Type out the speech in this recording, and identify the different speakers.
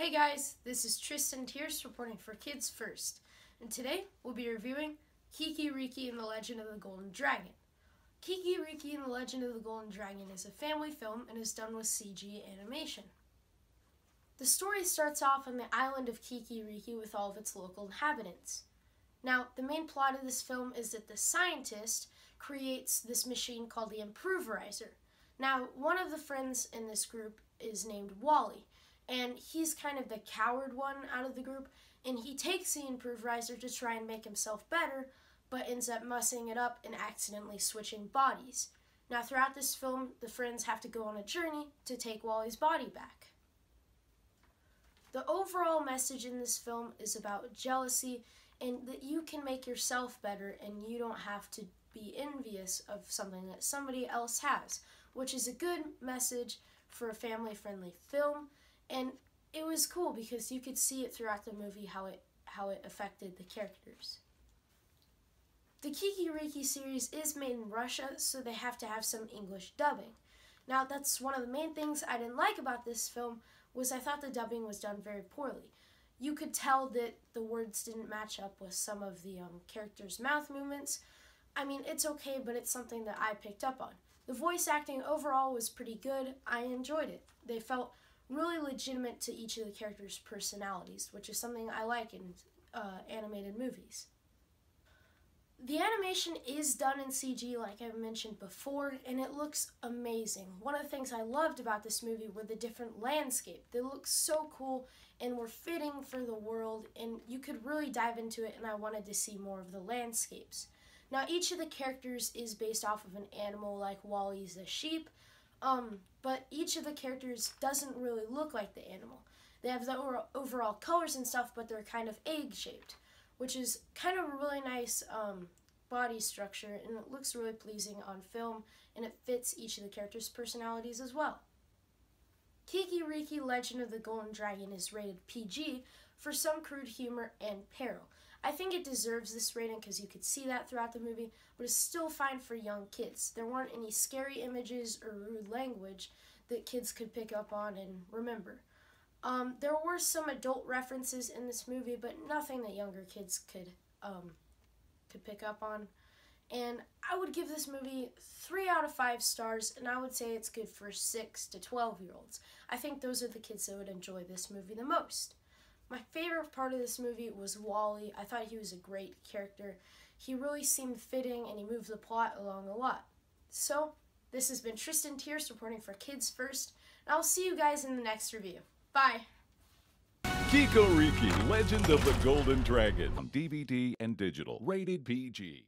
Speaker 1: Hey guys, this is Tristan Tierce reporting for Kids First, and today we'll be reviewing Kikoriki and the Legend of the Golden Dragon. Kikoriki and the Legend of the Golden Dragon is a family film and is done with CG animation. The story starts off on the island of Kikoriki with all of its local inhabitants. Now, the main plot of this film is that the scientist creates this machine called the Improverizer. Now, one of the friends in this group is named Wally, and he's kind of the coward one out of the group, and he takes the Improverizer to try and make himself better, but ends up messing it up and accidentally switching bodies. Now, throughout this film, the friends have to go on a journey to take Wally's body back. The overall message in this film is about jealousy and that you can make yourself better and you don't have to be envious of something that somebody else has, which is a good message for a family friendly film. And it was cool because you could see it throughout the movie how it how it affected the characters. The Kikoriki series is made in Russia, so they have to have some English dubbing. Now, that's one of the main things I didn't like about this film was I thought the dubbing was done very poorly you could tell that the words didn't match up with some of the um, characters' mouth movements. I mean, it's okay, but it's something that I picked up on. The voice acting overall was pretty good. I enjoyed it. They felt really legitimate to each of the characters' personalities, which is something I like in uh, animated movies. The animation is done in CG, like I mentioned before, and it looks amazing. One of the things I loved about this movie were the different landscape. They look so cool and were fitting for the world, and you could really dive into it, and I wanted to see more of the landscapes. Now, each of the characters is based off of an animal, like Wally's a sheep, um, but each of the characters doesn't really look like the animal. They have the overall colors and stuff, but they're kind of egg shaped which is kind of a really nice um, body structure and it looks really pleasing on film and it fits each of the characters' personalities as well. Kikoriki Legend of the Golden Dragon is rated PG for some crude humor and peril. I think it deserves this rating because you could see that throughout the movie, but it's still fine for young kids. There weren't any scary images or rude language that kids could pick up on and remember. Um, there were some adult references in this movie, but nothing that younger kids could um, could pick up on. And I would give this movie three out of five stars, and I would say it's good for six to twelve year olds. I think those are the kids that would enjoy this movie the most. My favorite part of this movie was Wally. I thought he was a great character. He really seemed fitting, and he moved the plot along a lot. So, this has been Tristan Tierce reporting for Kids First, and I'll see you guys in the next review. Bye.
Speaker 2: Kikoriki, Legend of the Golden Dragon, on DVD and digital, rated PG.